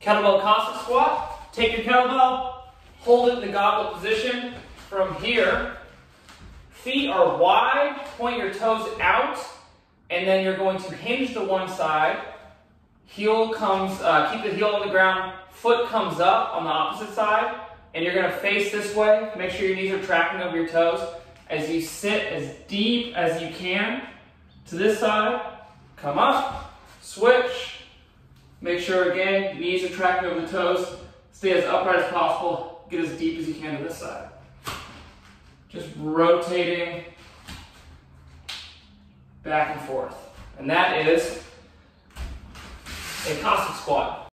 Kettlebell Cossack squat. Take your kettlebell, hold it in the goblet position. From here, feet are wide, point your toes out, and then you're going to hinge to one side. Heel comes, uh, keep the heel on the ground, foot comes up on the opposite side, and you're gonna face this way. Make sure your knees are tracking over your toes as you sit as deep as you can to this side. Come up, switch. Make sure again, knees are tracking over the toes. Stay as upright as possible. Get as deep as you can to this side. Just rotating back and forth. And that is a Cossack squat.